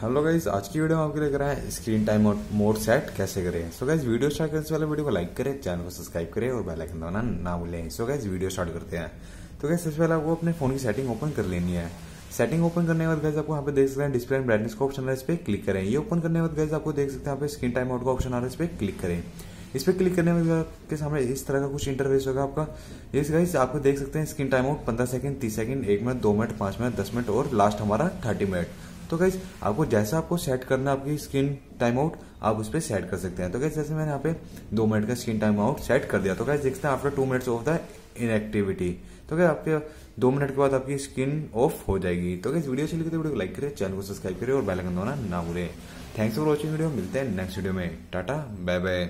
Hello guys आज की video में आपके आए हैं स्क्रीन टाइम मोड सेट कैसे करें? सो गाइज़ वीडियो स्टार्ट करने से पहले वीडियो को लाइक करें चैनल को सब्सक्राइब करें और बेल आइकन दबाना ना भूलें। सो गाइज़ वीडियो स्टार्ट करते हैं। तो गाइज़ सबसे पहले आपको अपने फ़ोन की सेटिंग ओपन कर लेनी है। सेटिंग ओपन करने के बाद गाइज़ आपको यहाँ पे देख सकते हैं डिस्प्ले एंड ब्राइटनेस का ऑप्शन है, इस पर क्लिक करें। ये ओपन करने के बाद गाइज़ आपको देख सकते हैं यहाँ पे स्क्रीन टाइम आउट का ऑप्शन आ रहा है, इस पर क्लिक करें। इस पर क्लिक करने आपके सामने इस तरह का कुछ इंटरफेस होगा आपका। ये गाइस आपको देख सकते हैं स्क्रीन टाइम आउट पंद्रह सेकंड तीस सेकंड एक मिनट, दो मिनट, पाँच मिनट, दस मिनट और लास्ट हमारा थर्टी मिनट तो गाइज़ आपको जैसा आपको सेट करना है आपकी स्क्रीन टाइम आउट आप उस पर सेट कर सकते हैं। तो गाइज़ जैसे मैंने यहाँ पे दो मिनट का स्क्रीन टाइम आउट सेट कर दिया। तो गाइज़ देखते हैं after two minutes of the inactivity तो क्या आपके दो मिनट के बाद आपकी स्क्रीन ऑफ़ हो जाएगी। तो गाइज़ वीडियो चली तो वीडियो को लाइक करें चैनल को सब्सक्राइब करें और बेल आइकन दबाना ना भूलें। थैंक्स फॉर वॉचिंग वीडियो मिलते हैं नेक्स्ट वीडियो में। Tata bye bye